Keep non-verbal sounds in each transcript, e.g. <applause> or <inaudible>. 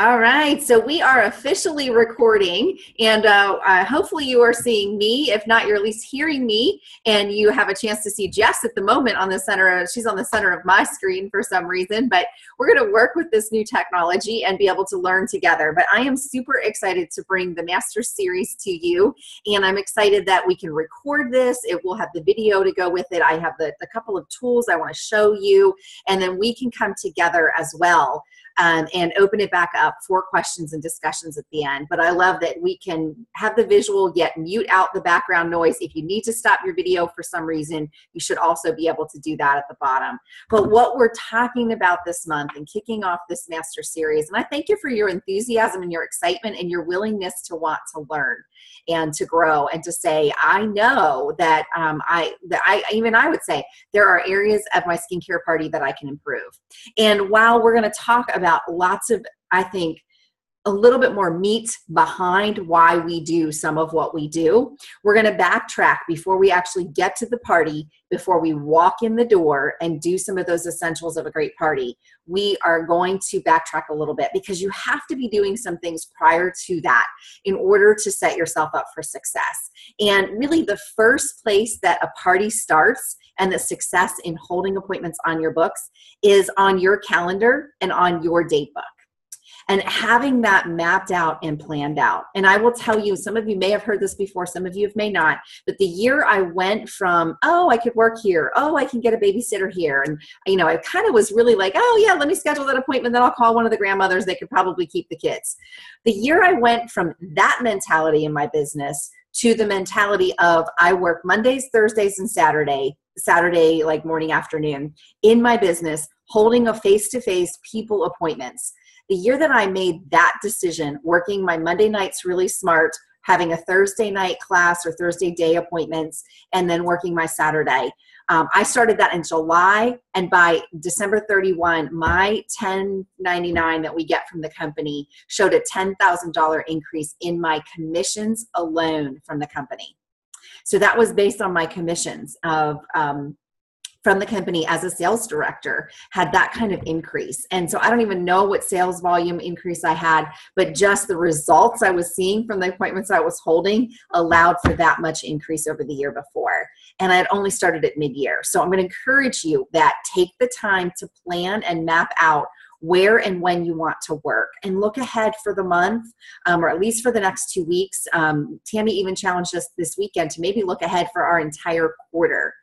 All right, so we are officially recording, and uh, uh, hopefully you are seeing me. If not, you're at least hearing me, and you have a chance to see Jess at the moment on the center. Of, she's on the center of my screen for some reason, but we're going to work with this new technology and be able to learn together. But I am super excited to bring the Master Series to you, and I'm excited that we can record this. It will have the video to go with it. I have a couple of tools I want to show you, and then we can come together as well um, and open it back up for questions and discussions at the end. But I love that we can have the visual yet mute out the background noise. If you need to stop your video for some reason, you should also be able to do that at the bottom. But what we're talking about this month and kicking off this master series, and I thank you for your enthusiasm and your excitement and your willingness to want to learn and to grow and to say i know that um, i that i even i would say there are areas of my skincare party that i can improve and while we're going to talk about lots of i think a little bit more meat behind why we do some of what we do. We're going to backtrack before we actually get to the party, before we walk in the door and do some of those essentials of a great party. We are going to backtrack a little bit because you have to be doing some things prior to that in order to set yourself up for success. And really, the first place that a party starts and the success in holding appointments on your books is on your calendar and on your date book and having that mapped out and planned out. And I will tell you, some of you may have heard this before, some of you have may not, but the year I went from, oh, I could work here, oh, I can get a babysitter here. And, you know, I kind of was really like, oh, yeah, let me schedule that appointment, then I'll call one of the grandmothers, they could probably keep the kids. The year I went from that mentality in my business to the mentality of I work Mondays, Thursdays, and Saturday, Saturday, like morning, afternoon in my business, holding a face to face people appointments the year that I made that decision, working my Monday nights really smart, having a Thursday night class or Thursday day appointments, and then working my Saturday. Um, I started that in July, and by December 31, my 1099 that we get from the company showed a $10,000 increase in my commissions alone from the company. So that was based on my commissions of um, from the company as a sales director had that kind of increase. And so I don't even know what sales volume increase I had, but just the results I was seeing from the appointments I was holding allowed for that much increase over the year before. And I had only started at mid year. So I'm going to encourage you that take the time to plan and map out where and when you want to work and look ahead for the month um, or at least for the next two weeks. Um, Tammy even challenged us this weekend to maybe look ahead for our entire quarter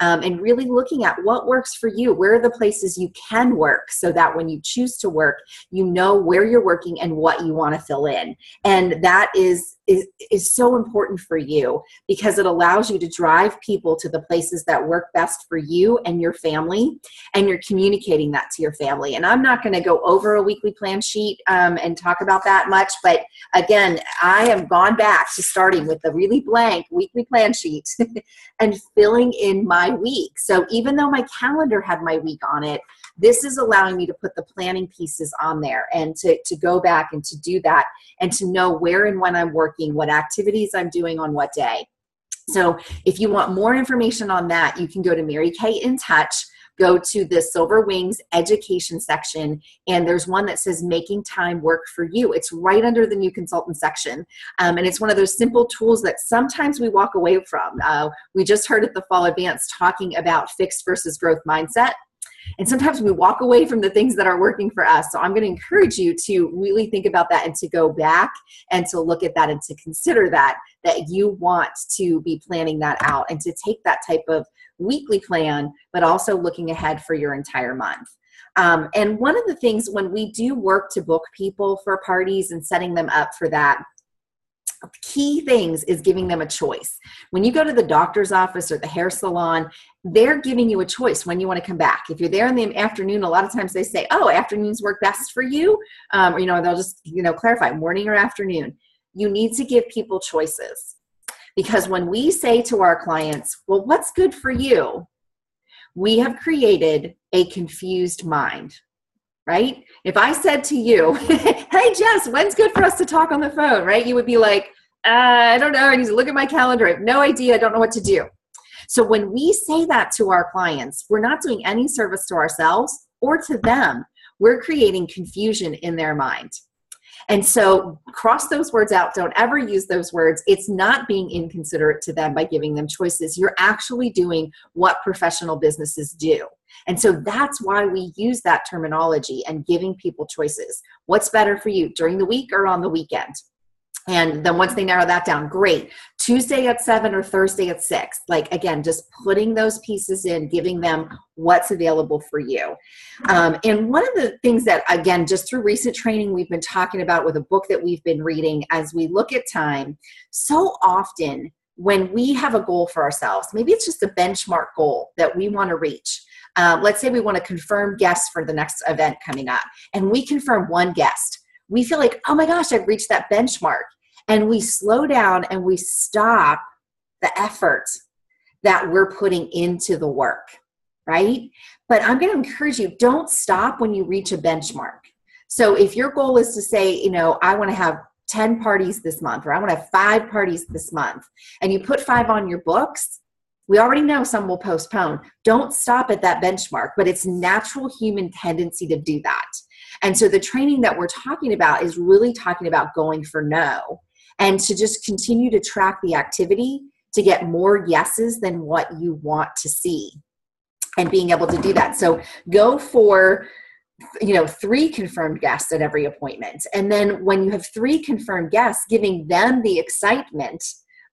um, and really looking at what works for you. Where are the places you can work so that when you choose to work, you know where you're working and what you want to fill in. And that is is, is so important for you because it allows you to drive people to the places that work best for you and your family and you're communicating that to your family and i'm not going to go over a weekly plan sheet um, and talk about that much but again i have gone back to starting with a really blank weekly plan sheet <laughs> and filling in my week so even though my calendar had my week on it this is allowing me to put the planning pieces on there and to, to go back and to do that and to know where and when I'm working, what activities I'm doing on what day. So if you want more information on that, you can go to Mary Kay in Touch go to the Silver Wings education section, and there's one that says Making Time Work for You. It's right under the new consultant section. Um, and it's one of those simple tools that sometimes we walk away from. Uh, we just heard at the Fall Advance talking about fixed versus growth mindset. And sometimes we walk away from the things that are working for us. So I'm going to encourage you to really think about that and to go back and to look at that and to consider that, that you want to be planning that out and to take that type of weekly plan, but also looking ahead for your entire month. Um, and one of the things when we do work to book people for parties and setting them up for that, key things is giving them a choice. When you go to the doctor's office or the hair salon, they're giving you a choice when you want to come back. If you're there in the afternoon, a lot of times they say, "Oh, afternoons work best for you," um, or you know, they'll just you know clarify morning or afternoon. You need to give people choices because when we say to our clients, "Well, what's good for you?" we have created a confused mind right? If I said to you, <laughs> hey, Jess, when's good for us to talk on the phone, right? You would be like, uh, I don't know. I need to look at my calendar. I have no idea. I don't know what to do. So when we say that to our clients, we're not doing any service to ourselves or to them. We're creating confusion in their mind. And so cross those words out. Don't ever use those words. It's not being inconsiderate to them by giving them choices. You're actually doing what professional businesses do. And so that's why we use that terminology and giving people choices. What's better for you during the week or on the weekend? And then once they narrow that down, great. Tuesday at seven or Thursday at six. Like again, just putting those pieces in, giving them what's available for you. Um, and one of the things that, again, just through recent training, we've been talking about with a book that we've been reading as we look at time, so often when we have a goal for ourselves, maybe it's just a benchmark goal that we want to reach. Uh, let's say we want to confirm guests for the next event coming up, and we confirm one guest. We feel like, oh my gosh, I've reached that benchmark and we slow down and we stop the effort that we're putting into the work, right? But I'm going to encourage you don't stop when you reach a benchmark. So if your goal is to say, you know, I want to have 10 parties this month or I want to have five parties this month, and you put five on your books, we already know some will postpone. Don't stop at that benchmark, but it's natural human tendency to do that. And so the training that we're talking about is really talking about going for no and to just continue to track the activity to get more yeses than what you want to see and being able to do that. So go for you know three confirmed guests at every appointment. And then when you have three confirmed guests giving them the excitement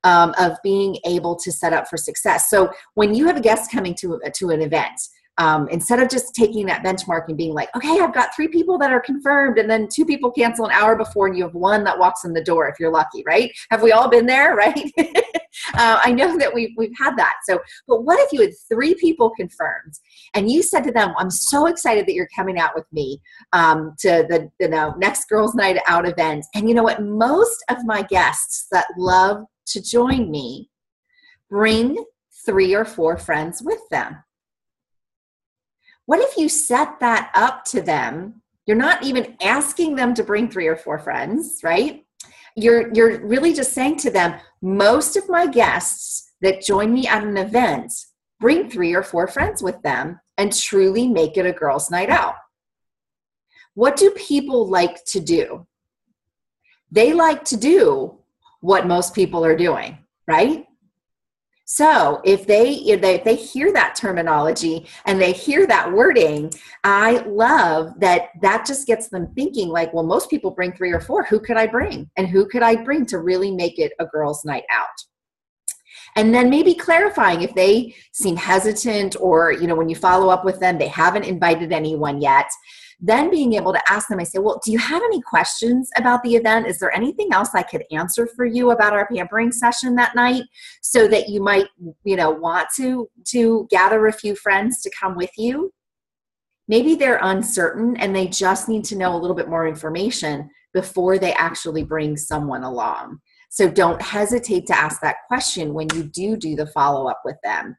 um, of being able to set up for success. So when you have a guest coming to, to an event um, instead of just taking that benchmark and being like, okay, I've got three people that are confirmed, and then two people cancel an hour before, and you have one that walks in the door if you're lucky, right? Have we all been there, <laughs> right? uh, I know that we've, we've had that. So, but what if you had three people confirmed and you said to them, I'm so excited that you're coming out with me um, to the you know, next Girls Night Out event. And you know what? Most of my guests that love to join me bring three or four friends with them what if you set that up to them? You're not even asking them to bring three or four friends, right? You're you're really just saying to them, most of my guests that join me at an event bring three or four friends with them and truly make it a girls' night out. What do people like to do? They like to do what most people are doing, right? So if they if they, if they hear that terminology and they hear that wording, I love that that just gets them thinking like, well, most people bring three or four. Who could I bring? And who could I bring to really make it a girls' night out? and then maybe clarifying if they seem hesitant or you know when you follow up with them they haven't invited anyone yet then being able to ask them, I say, Well, do you have any questions about the event? Is there anything else I could answer for you about our pampering session that night so that you might, you know, want to to gather a few friends to come with you? Maybe they're uncertain and they just need to know a little bit more information before they actually bring someone along. So don't hesitate to ask that question when you do do the follow up with them.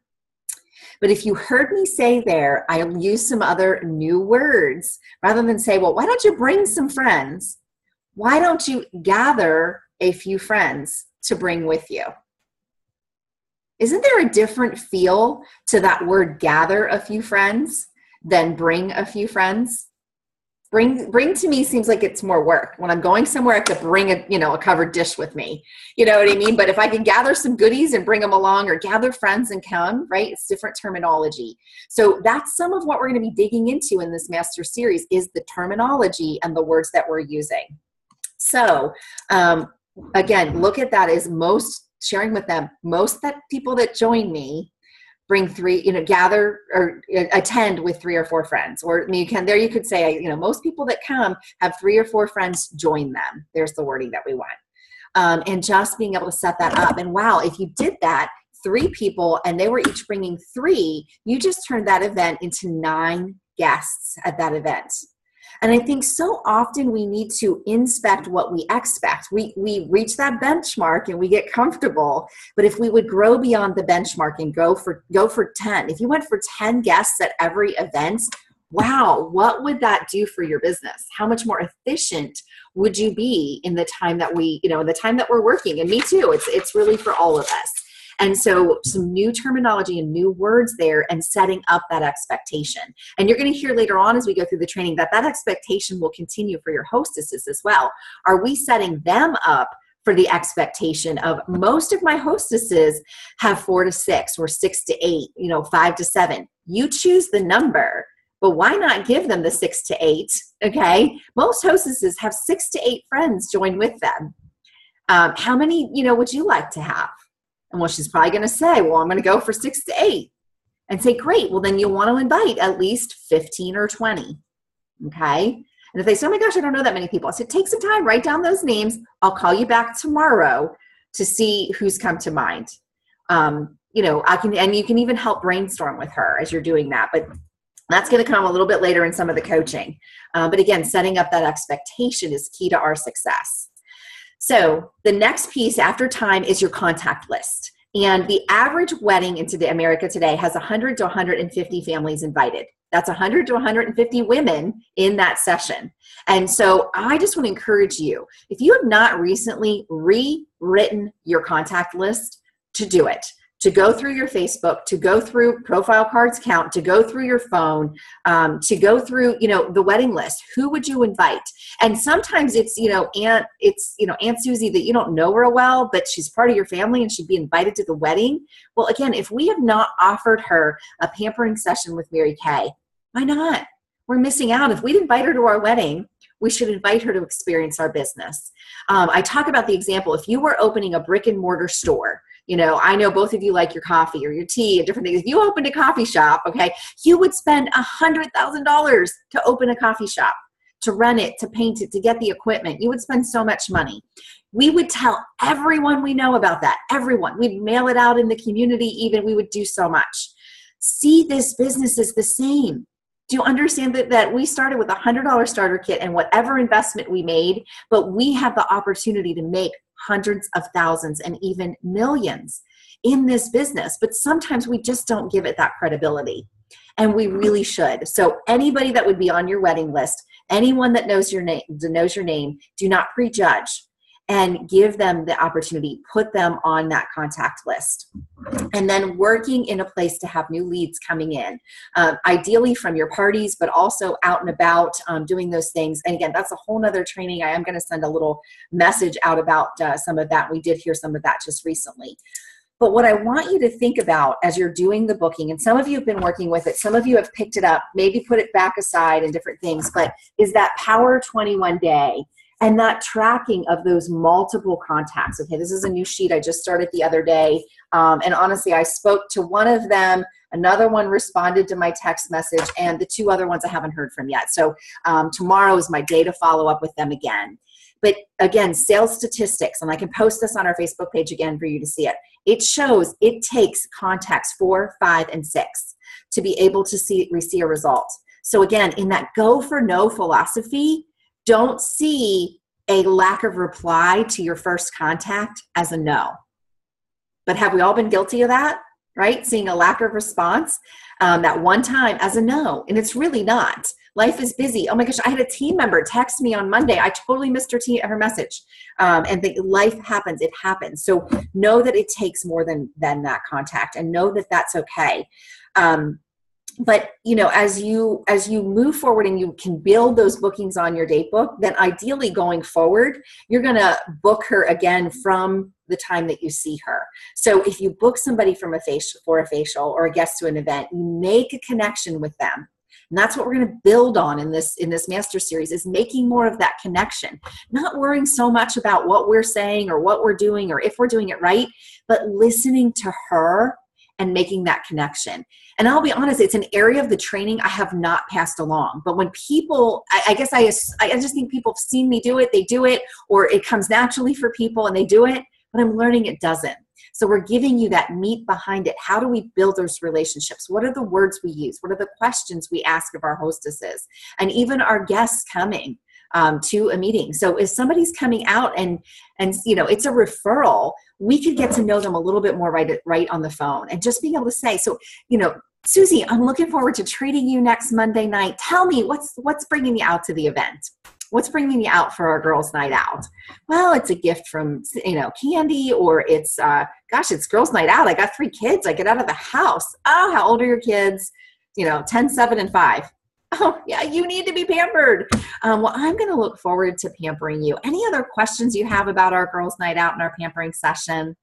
But if you heard me say there, I'll use some other new words rather than say, well, why don't you bring some friends? Why don't you gather a few friends to bring with you? Isn't there a different feel to that word gather a few friends than bring a few friends? Bring bring to me seems like it's more work. When i'm going somewhere i have to bring a you know a covered dish with me. You know what i mean? But if i can gather some goodies and bring them along or gather friends and come right? It's different terminology. So that's some of what we're going to be digging into in this master series is the terminology and the words that we're using. So um, again look at that as most sharing with them most that people that join me bring three you know gather or attend with three or four friends. Or I mean, you can there you could say you know most people that come have three or four friends join them. There's the wording that we want. Um, and just being able to set that up. And wow if you did that three people and they were each bringing three you just turned that event into nine guests at that event and I think so often we need to inspect what we expect. We, we reach that benchmark and we get comfortable. But if we would grow beyond the benchmark and go for, go for 10, if you went for 10 guests at every event, wow, what would that do for your business? How much more efficient would you be in the time that we, you know, in the time that we're working? And me too. It's, it's really for all of us. And so, some new terminology and new words there, and setting up that expectation. And you're going to hear later on as we go through the training that that expectation will continue for your hostesses as well. Are we setting them up? for the expectation of most of my hostesses have four to six or six to eight, you know, five to seven. You choose the number, but why not give them the six to eight? Okay. Most hostesses have six to eight friends join with them. Um, how many, you know, would you like to have? And well, she's probably going to say, well, I'm going to go for six to eight. And say, great. Well, then you'll want to invite at least 15 or 20. Okay. And if they say, oh my gosh, I don't know that many people, I said, take some time, write down those names. I'll call you back tomorrow to see who's come to mind. Um, you know, I can, and you can even help brainstorm with her as you're doing that. But that's going to come a little bit later in some of the coaching. Uh, but again, setting up that expectation is key to our success. So the next piece after time is your contact list. And the average wedding in today, America today has 100 to 150 families invited. That's 100 to 150 women in that session. And so I just want to encourage you if you have not recently rewritten your contact list, to do it to go through your Facebook, to go through profile cards count, to go through your phone, um, to go through, you know, the wedding list. Who would you invite? And sometimes it's, you know, Aunt, it's, you know, Aunt Susie that you don't know real well, but she's part of your family and she'd be invited to the wedding. Well, again, if we have not offered her a pampering session with Mary Kay, why not? We're missing out. If we'd invite her to our wedding, we should invite her to experience our business. Um, I talk about the example if you were opening a brick and mortar store, you know i know both of you like your coffee or your tea and different things. If you opened a coffee shop okay you would spend a hundred thousand dollars to open a coffee shop to run it to paint it to get the equipment. You would spend so much money. We would tell everyone we know about that everyone. We'd mail it out in the community even. We would do so much. See this business as the same. Do you understand that, that we started with a hundred dollar starter kit and whatever investment we made but we have the opportunity to make hundreds of thousands and even millions in this business. But sometimes we just don't give it that credibility and we really should. So anybody that would be on your wedding list anyone that knows your name knows your name do not prejudge and give them the opportunity, put them on that contact list. And then working in a place to have new leads coming in, um, ideally from your parties, but also out and about um, doing those things. And again, that's a whole nother training. I am going to send a little message out about uh, some of that. We did hear some of that just recently. But what I want you to think about as you're doing the booking, and some of you have been working with it, some of you have picked it up, maybe put it back aside and different things, but is that Power 21 day and that tracking of those multiple contacts. Okay, this is a new sheet I just started the other day. Um, and honestly, I spoke to one of them, another one responded to my text message, and the two other ones I haven't heard from yet. So um, tomorrow is my day to follow up with them again. But again, sales statistics, and I can post this on our Facebook page again for you to see it. It shows it takes contacts four, five, and six to be able to see receive a result. So again, in that go for no philosophy, don't see a lack of reply to your first contact as a no. But have we all been guilty of that? Right? Seeing a lack of response um, that one time as a no. And it's really not. Life is busy. Oh my gosh, I had a team member text me on Monday. I totally missed her, te- her message. Um, and the, life happens. It happens. So know that it takes more than, than that contact and know that that's okay. Um, but you know as you as you move forward and you can build those bookings on your date book then ideally going forward you're going to book her again from the time that you see her. So if you book somebody from a facial for a facial or a guest to an event you make a connection with them. And that's what we're going to build on in this in this master series is making more of that connection. Not worrying so much about what we're saying or what we're doing or if we're doing it right but listening to her and making that connection. And I'll be honest, it's an area of the training I have not passed along. But when people, I, I guess I, I just think people have seen me do it, they do it, or it comes naturally for people and they do it, but I'm learning it doesn't. So we're giving you that meat behind it. How do we build those relationships? What are the words we use? What are the questions we ask of our hostesses? And even our guests coming um, to a meeting. So if somebody's coming out and and you know it's a referral, we could get to know them a little bit more right right on the phone and just being able to say, so you know, Susie, I'm looking forward to treating you next Monday night. Tell me what's what's bringing you out to the event. what's bringing you out for our girls night out well it's a gift from you know candy or it's uh, gosh it's girls night out i got three kids i get out of the house oh how old are your kids you know 10 7 and 5 oh yeah you need to be pampered um, well i'm going to look forward to pampering you any other questions you have about our girls night out and our pampering session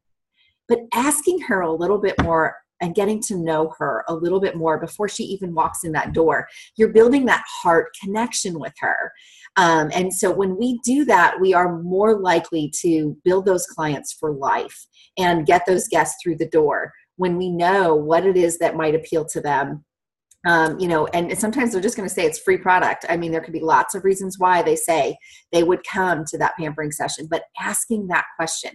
but asking her a little bit more and getting to know her a little bit more before she even walks in that door. You're building that heart connection with her. Um, and so when we do that, we are more likely to build those clients for life and get those guests through the door when we know what it is that might appeal to them um, you know, and sometimes they're just going to say it's free product. I mean, there could be lots of reasons why they say they would come to that pampering session, but asking that question,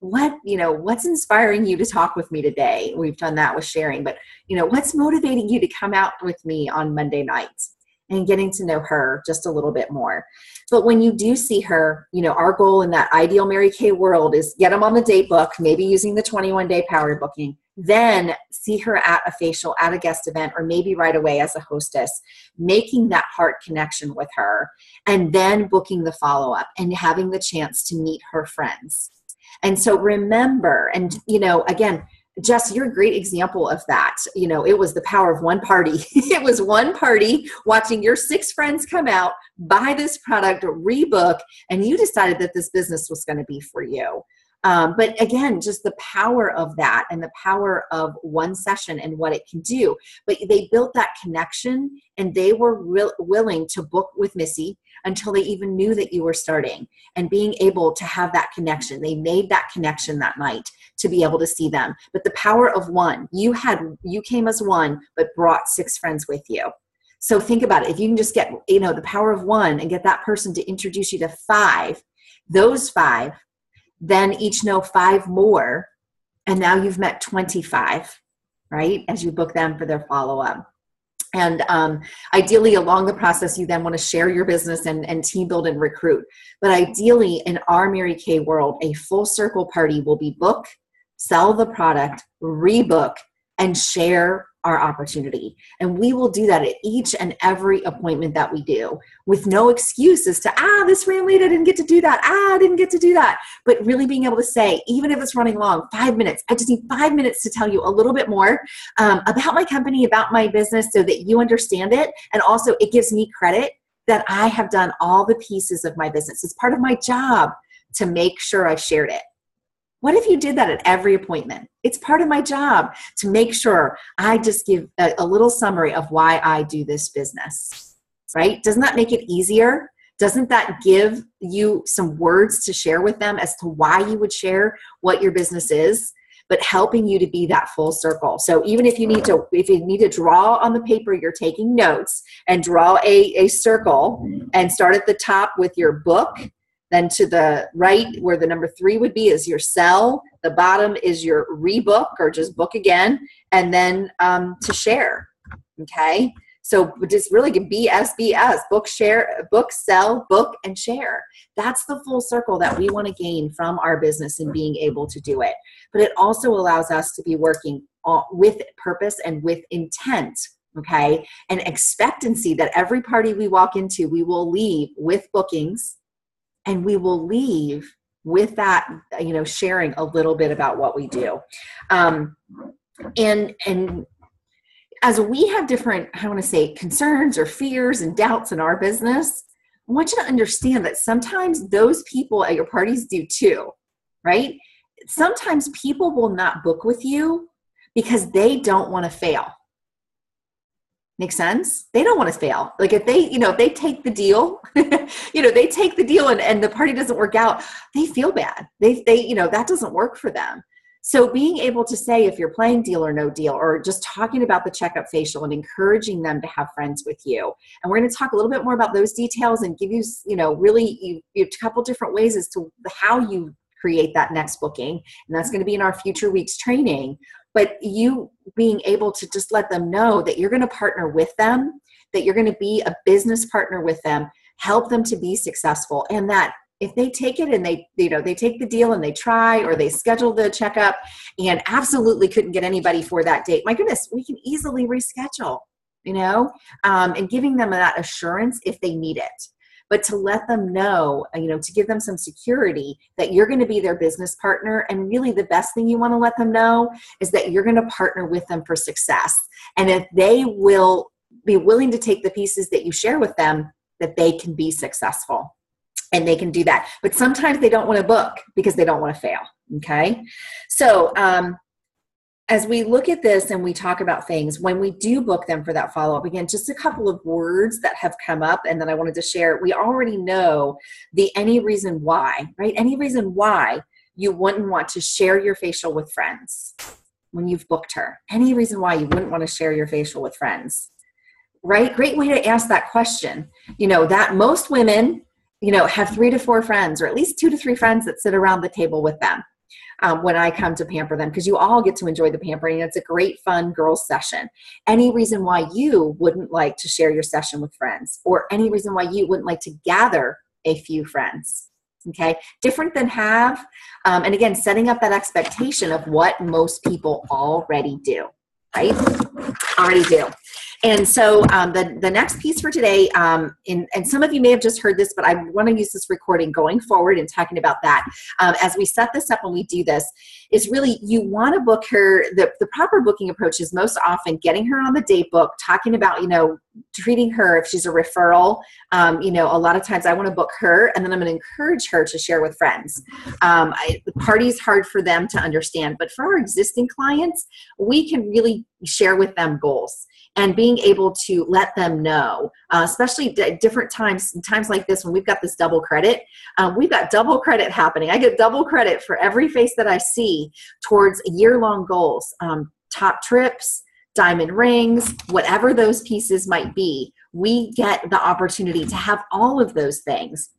what you know what's inspiring you to talk with me today we've done that with sharing but you know what's motivating you to come out with me on monday nights and getting to know her just a little bit more but when you do see her you know our goal in that ideal mary kay world is get them on the date book maybe using the 21 day power booking then see her at a facial at a guest event or maybe right away as a hostess making that heart connection with her and then booking the follow-up and having the chance to meet her friends and so remember, and you know, again, Jess, you're a great example of that. You know, it was the power of one party. <laughs> it was one party watching your six friends come out, buy this product, rebook, and you decided that this business was going to be for you. Um, but again, just the power of that and the power of one session and what it can do. But they built that connection and they were re- willing to book with Missy until they even knew that you were starting and being able to have that connection. They made that connection that night to be able to see them. But the power of one, you had, you came as one, but brought six friends with you. So think about it. If you can just get, you know, the power of one and get that person to introduce you to five, those five then each know five more. And now you've met 25 right as you book them for their follow-up. And um, ideally along the process you then want to share your business and, and team build and recruit. But ideally in our mary kay world a full circle party will be book sell the product rebook and share our opportunity. And we will do that at each and every appointment that we do with no excuses to, ah, this ran late, I didn't get to do that, ah, I didn't get to do that. But really being able to say, even if it's running long, five minutes, I just need five minutes to tell you a little bit more um, about my company, about my business, so that you understand it. And also, it gives me credit that I have done all the pieces of my business. It's part of my job to make sure I've shared it. What if you did that at every appointment? It's part of my job to make sure I just give a, a, little summary of why I do this business, right? Doesn't that make it easier? Doesn't that give you some words to share with them as to why you would share what your business is? But helping you to be that full circle. So even if you need to, if you need to draw on the paper, you're taking notes and draw a, a circle mm-hmm. and start at the top with your book then to the right, where the number three would be, is your sell. The bottom is your rebook or just book again, and then um, to share. Okay, so just really BSBS book, share, book, sell, book, and share. That's the full circle that we want to gain from our business and being able to do it. But it also allows us to be working with purpose and with intent okay and expectancy that every party we walk into we will leave with bookings and we will leave with that you know sharing a little bit about what we do. Um, and and as we have different i want to say concerns or fears and doubts in our business i want you to understand that sometimes those people at your parties do too right? Sometimes people will not book with you because they don't want to fail Make sense? They don't want to fail. Like if they, you know, if they take the deal, <laughs> you know, they take the deal and, and the party doesn't work out, they feel bad. They, they, you know, that doesn't work for them. So being able to say if you're playing deal or no deal, or just talking about the checkup facial and encouraging them to have friends with you. And we're going to talk a little bit more about those details and give you, you know, really you, you a couple different ways as to how you create that next booking. And that's going to be in our future weeks training but you being able to just let them know that you're going to partner with them that you're going to be a business partner with them help them to be successful and that if they take it and they you know they take the deal and they try or they schedule the checkup and absolutely couldn't get anybody for that date my goodness we can easily reschedule you know um, and giving them that assurance if they need it but to let them know, you know, to give them some security that you're going to be their business partner. And really, the best thing you want to let them know is that you're going to partner with them for success. And if they will be willing to take the pieces that you share with them, that they can be successful and they can do that. But sometimes they don't want to book because they don't want to fail. Okay. So, um, as we look at this and we talk about things, when we do book them for that follow up, again, just a couple of words that have come up and then I wanted to share. We already know the any reason why, right? Any reason why you wouldn't want to share your facial with friends when you've booked her. Any reason why you wouldn't want to share your facial with friends, right? Great way to ask that question. You know, that most women, you know, have three to four friends or at least two to three friends that sit around the table with them um, when I come to pamper them because you all get to enjoy the pampering. It's a great, fun girls' session. Any reason why you wouldn't like to share your session with friends, or any reason why you wouldn't like to gather a few friends? Okay, different than have. Um, and again, setting up that expectation of what most people already do, right? Already do. And so um, the, the next piece for today, um, in, and some of you may have just heard this, but I want to use this recording going forward and talking about that. Um, as we set this up when we do this, is really you want to book her, the, the proper booking approach is most often getting her on the date book, talking about, you know, treating her if she's a referral. Um, you know, a lot of times I want to book her and then I'm going to encourage her to share with friends. Um, I, the party's hard for them to understand, but for our existing clients, we can really share with them goals and being able to let them know, uh, especially at different times, times like this when we've got this double credit, um, we've got double credit happening. I get double credit for every face that I see towards year long goals, um, top trips, diamond rings, whatever those pieces might be. We get the opportunity to have all of those things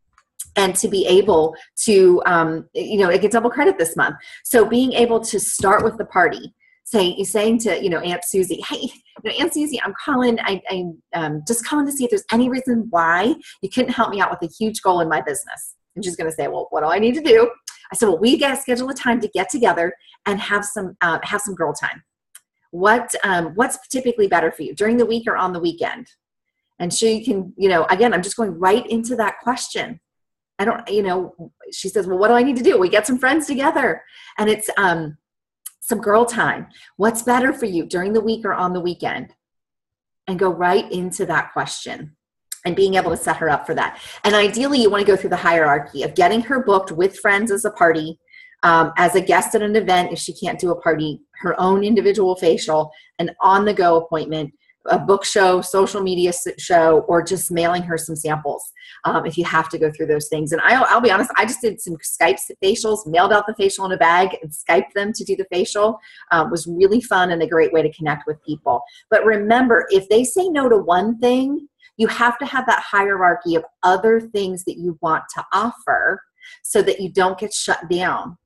and to be able to um, you know it gets double credit this month so being able to start with the party saying saying to you know Aunt Susie, hey, you know, Aunt Susie, I'm calling. I, I um, just calling to see if there's any reason why you couldn't help me out with a huge goal in my business. And she's going to say, well, what do I need to do? I said, well, we got to schedule a time to get together and have some uh, have some girl time. What um, what's typically better for you during the week or on the weekend? And she can, you know, again, I'm just going right into that question. I don't, you know, she says, well, what do I need to do? We get some friends together, and it's um, some girl time. What's better for you during the week or on the weekend? And go right into that question and being able to set her up for that. And ideally, you want to go through the hierarchy of getting her booked with friends as a party, um, as a guest at an event if she can't do a party, her own individual facial, an on the go appointment, a book show, social media show, or just mailing her some samples um, if you have to go through those things. And I'll, I'll, be honest, I just did some Skype facials, mailed out the facial in a bag, and Skyped them to do the facial. Um, was really fun and a great way to connect with people. But remember, if they say no to one thing, you have to have that hierarchy of other things that you want to offer so that you don't get shut down,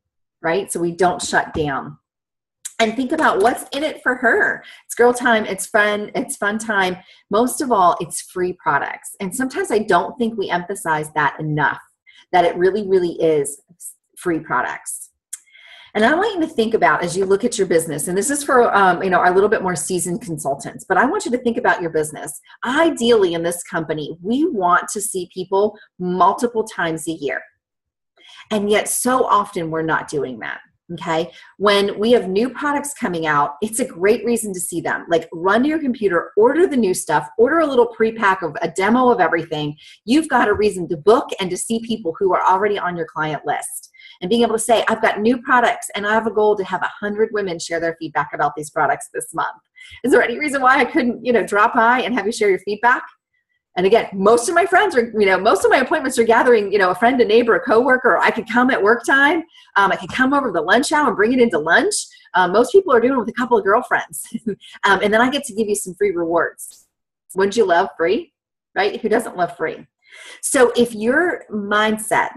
right? So we don't shut down and think about what's in it for her. It's girl time, it's fun, it's fun time. Most of all, it's free products. And sometimes I don't think we emphasize that enough that it really, really is free products. And I want you to think about as you look at your business, and this is for um, you know our little bit more seasoned consultants, but I want you to think about your business. Ideally, in this company, we want to see people multiple times a year, and yet so often we're not doing that. Okay. When we have new products coming out, it's a great reason to see them. Like run to your computer, order the new stuff, order a little pre pack of a demo of everything. You've got a reason to book and to see people who are already on your client list. And being able to say, I've got new products and I have a goal to have 100 women share their feedback about these products this month. Is there any reason why I couldn't, you know, drop by and have you share your feedback? And again, most of my friends are, you know, most of my appointments are gathering, you know, a friend, a neighbor, a coworker. I could come at work time. Um, I could come over the lunch hour and bring it into lunch. Um, most people are doing it with a couple of girlfriends. <laughs> um, and then I get to give you some free rewards. Wouldn't you love free? Right? Who doesn't love free? So if your mindset,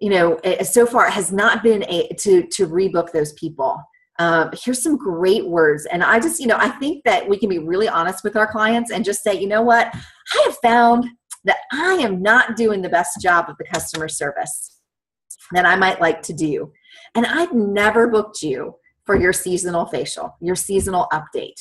you know, so far has not been a, to to rebook those people, um, here's some great words. And I just, you know, I think that we can be really honest with our clients and just say, you know what, I have found that I am not doing the best job of the customer service that I might like to do. And I've never booked you for your seasonal facial, your seasonal update.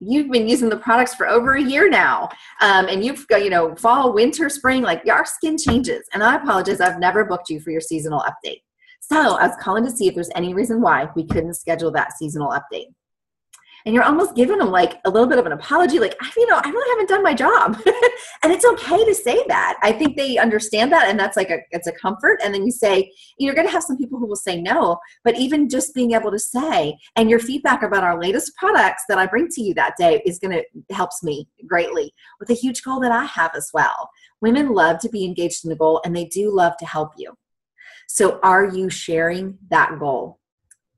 you've been using the products for over a year now um, and you've got you know fall winter spring like our skin changes and i apologize i've never booked you for your seasonal update so i was calling to see if there's any reason why we couldn't schedule that seasonal update. And you're almost giving them like a little bit of an apology like you know i really haven't done my job. <laughs> And it's okay to say that. I think they understand that and that's like a it's a comfort. And then you say you're going to have some people who will say no but even just being able to say and your feedback about our latest products that i bring to you that day is going to helps me greatly with a huge goal that i have as well. Women love to be engaged in the goal and they do love to help you so are you sharing that goal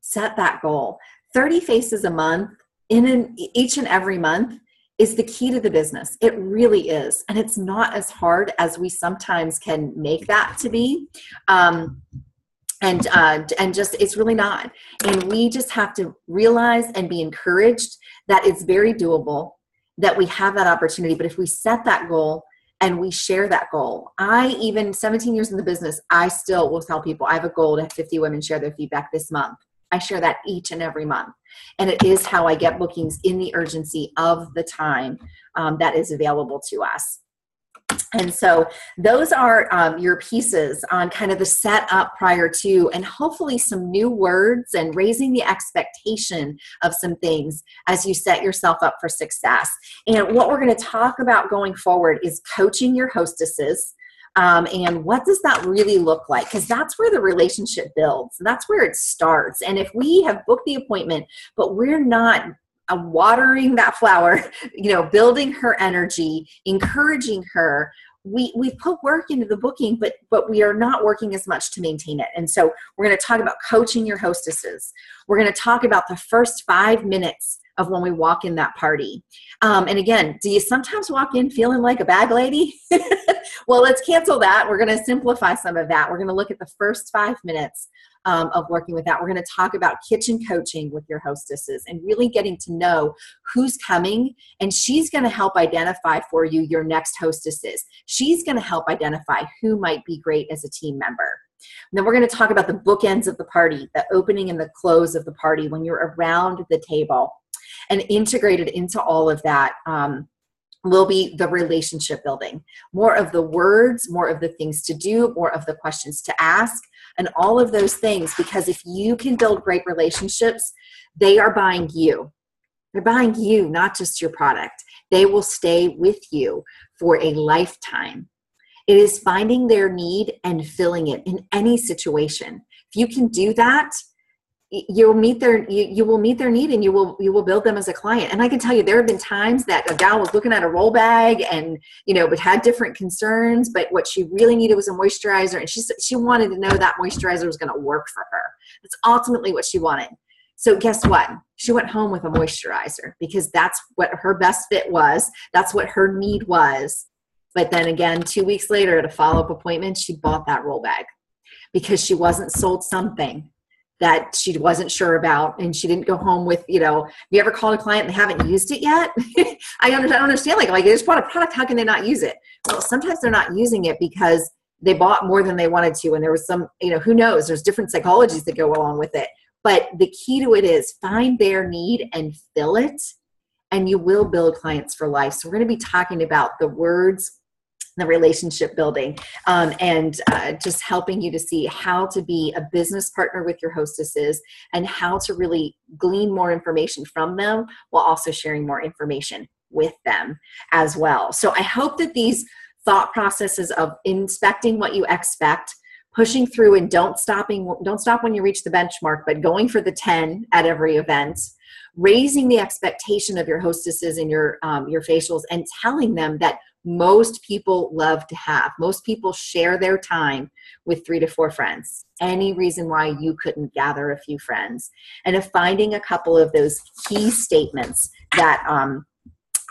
set that goal 30 faces a month in an, each and every month is the key to the business. It really is. And it's not as hard as we sometimes can make that to be. Um, and uh, and just it's really not and we just have to realize and be encouraged that it's very doable that we have that opportunity but if we set that goal and we share that goal i even 17 years in the business i still will tell people i have a goal to have 50 women share their feedback this month I share that each and every month. And it is how I get bookings in the urgency of the time um, that is available to us. And so those are um, your pieces on kind of the setup prior to, and hopefully some new words and raising the expectation of some things as you set yourself up for success. And what we're going to talk about going forward is coaching your hostesses um, and what does that really look like? Because that's where the relationship builds. That's where it starts. And if we have booked the appointment but we're not watering that flower <laughs> you know building her energy encouraging her we we put work into the booking but but we are not working as much to maintain it and so we're going to talk about coaching your hostesses we're going to talk about the first five minutes of when we walk in that party. Um, and again, do you sometimes walk in feeling like a bag lady? <laughs> well, let's cancel that. We're going to simplify some of that. We're going to look at the first five minutes um, of working with that. We're going to talk about kitchen coaching with your hostesses and really getting to know who's coming. And she's going to help identify for you your next hostesses. She's going to help identify who might be great as a team member. And then we're going to talk about the bookends of the party, the opening and the close of the party when you're around the table and integrated into all of that um, will be the relationship building. More of the words more of the things to do more of the questions to ask and all of those things because if you can build great relationships they are buying you. They're buying you not just your product. They will stay with you for a lifetime. It is finding their need and filling it in any situation. If you can do that you'll meet their you, you will meet their need and you will you will build them as a client. And i can tell you there have been times that a gal was looking at a roll bag and you know but had different concerns but what she really needed was a moisturizer and she she wanted to know that moisturizer was going to work for her. That's ultimately what she wanted. So guess what? She went home with a moisturizer because that's what her best fit was. That's what her need was. But then again two weeks later at a follow-up appointment she bought that roll bag because she wasn't sold something that she wasn't sure about and she didn't go home with you know have you ever called a client and they haven't used it yet? <laughs> I, don't understand like like they just bought a product how can they not use it? Well sometimes they're not using it because they bought more than they wanted to and there was some you know who knows there's different psychologies that go along with it. But the key to it is find their need and fill it and you will build clients for life. So we're going to be talking about the words the relationship building um, and uh, just helping you to see how to be a business partner with your hostesses and how to really glean more information from them while also sharing more information with them as well. So I hope that these thought processes of inspecting what you expect pushing through and don't stopping don't stop when you reach the benchmark but going for the 10 at every event raising the expectation of your hostesses and your um, your facials and telling them that most people love to have. Most people share their time with three to four friends. Any reason why you couldn't gather a few friends. And of finding a couple of those key statements that um,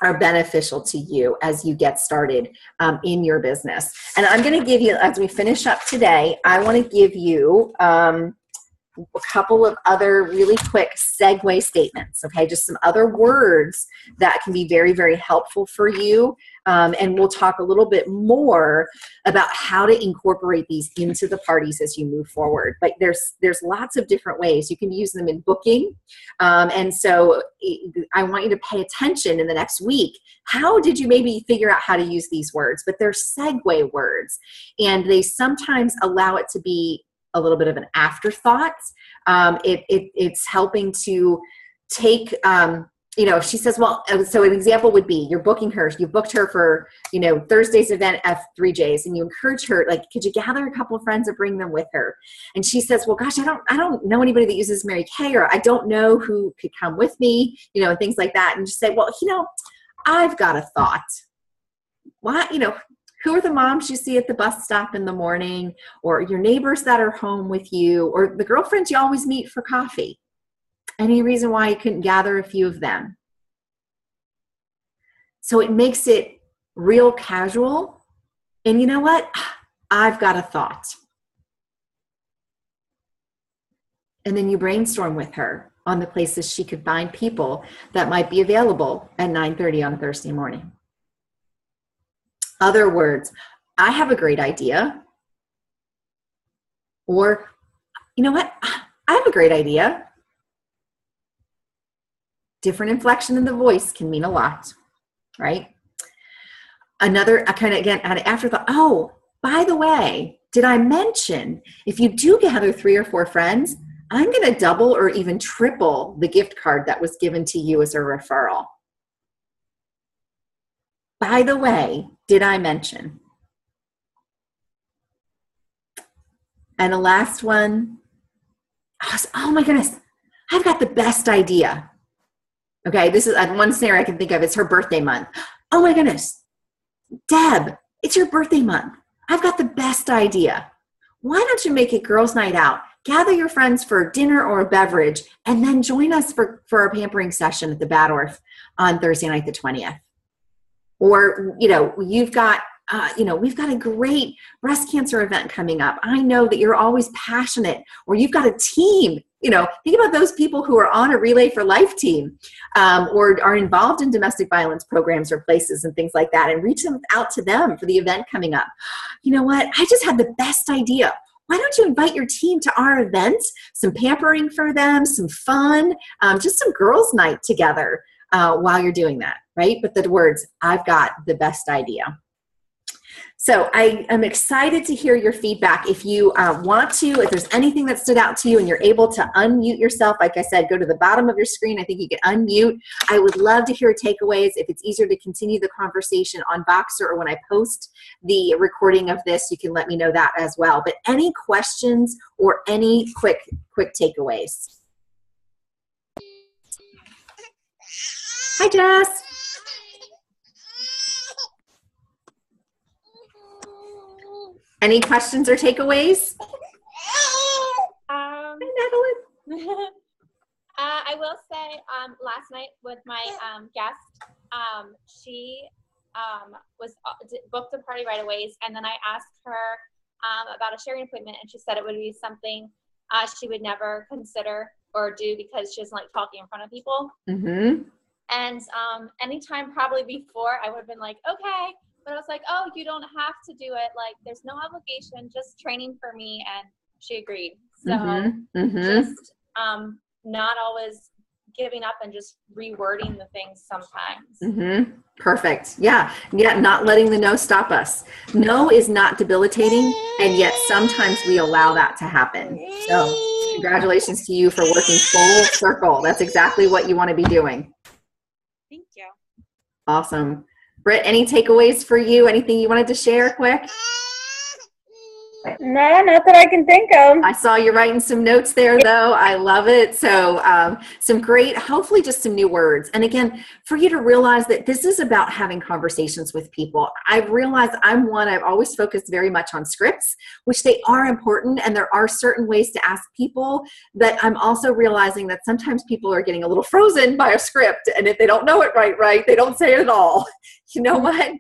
are beneficial to you as you get started um, in your business. And I'm going to give you, as we finish up today, I want to give you um, a couple of other really quick segue statements, okay? Just some other words that can be very, very helpful for you. Um, and we'll talk a little bit more about how to incorporate these into the parties as you move forward. But there's there's lots of different ways you can use them in booking, um, and so I want you to pay attention in the next week. How did you maybe figure out how to use these words? But they're segue words, and they sometimes allow it to be a little bit of an afterthought. Um, it, it, it's helping to take, um, you know, if she says, well, uh, so an example would be you're booking her, you booked her for, you know, Thursday's event F3Js and you encourage her, like, could you gather a couple of friends and bring them with her? And she says, well, gosh, I don't, I don't know anybody that uses Mary Kay or I don't know who could come with me, you know, and things like that. And just say, well, you know, I've got a thought. Why, you know, who are the moms you see at the bus stop in the morning or your neighbors that are home with you or the girlfriends you always meet for coffee? Any reason why you couldn't gather a few of them? So it makes it real casual. And you know what? <sighs> I've got a thought. And then you brainstorm with her on the places she could find people that might be available at 9.30 on thursday morning other words, I have a great idea. Or, you know what? I have a great idea. Different inflection in the voice can mean a lot, right? Another, I kind of again, afterthought. Oh, by the way, did I mention if you do gather three or four friends, I'm going to double or even triple the gift card that was given to you as a referral. By the way, did I mention? And the last one, oh my goodness, I've got the best idea. Okay, this is uh, one scenario I can think of. It's her birthday month. Oh my goodness, Deb, it's your birthday month. I've got the best idea. Why don't you make it girls' night out? Gather your friends for dinner or a beverage, and then join us for, for our pampering session at the Bad Badorf on Thursday night, the 20th or you know you've got uh, you know we've got a great breast cancer event coming up. I know that you're always passionate or you've got a team. You know think about those people who are on a relay for life team um, or are involved in domestic violence programs or places and things like that and reach them out to them for the event coming up. You know what? I just had the best idea. Why don't you invite your team to our events? Some pampering for them some fun um, just some girls night together uh, while you're doing that, right? But the words, I've got the best idea. So I am excited to hear your feedback. If you uh, want to, if there's anything that stood out to you and you're able to unmute yourself, like I said, go to the bottom of your screen. I think you can unmute. I would love to hear takeaways. If it's easier to continue the conversation on Voxer or when I post the recording of this, you can let me know that as well. But any questions or any quick, quick takeaways? Hi, Jess. Any questions or takeaways? Um, Hi, Madeline. <laughs> uh, I will say, um, last night with my um, guest, um, she um, was uh, booked a party right away, and then I asked her um, about a sharing appointment, and she said it would be something uh, she would never consider or do because she doesn't like talking in front of people. Mm-hmm. And um, anytime probably before, I would have been like, okay. But I was like, oh, you don't have to do it. Like, there's no obligation, just training for me. And she agreed. So mm-hmm. Mm-hmm. just um, not always giving up and just rewording the things sometimes. Mm-hmm. Perfect. Yeah. Yeah. Not letting the no stop us. No is not debilitating. And yet sometimes we allow that to happen. So, congratulations to you for working full circle. That's exactly what you want to be doing. Awesome. Britt, any takeaways for you? Anything you wanted to share quick? No, not that I can think of. I saw you writing some notes there, though. I love it. So, um, some great, hopefully, just some new words. And again, for you to realize that this is about having conversations with people. I've realized I'm one, I've always focused very much on scripts, which they are important. And there are certain ways to ask people that I'm also realizing that sometimes people are getting a little frozen by a script. And if they don't know it right, right, they don't say it at all. <laughs> You know what?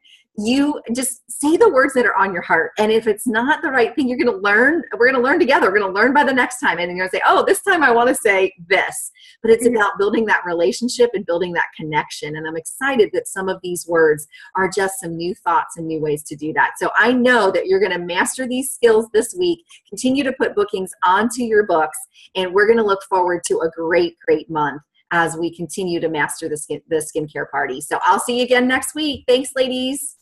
You just say the words that are on your heart. And if it's not the right thing, you're going to learn. We're going to learn together. We're going to learn by the next time. And you're going to say, oh, this time I want to say this. But it's about building that relationship and building that connection. And I'm excited that some of these words are just some new thoughts and new ways to do that. So I know that you're going to master these skills this week, continue to put bookings onto your books, and we're going to look forward to a great, great month as we continue to master the skin the skincare party. So I'll see you again next week. Thanks, ladies.